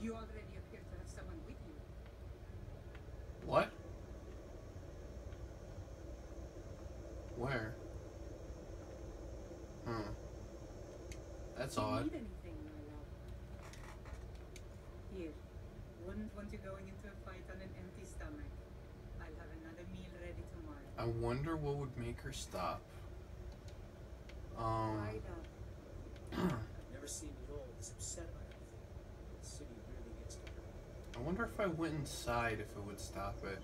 You already appear to have someone with you. What? Where? Hmm. That's Do you odd. need anything, my love? Here. Wouldn't want you going into a fight on an empty stomach. I'll have another meal ready tomorrow. I wonder what would make her stop. Wonder if I went inside if it would stop it.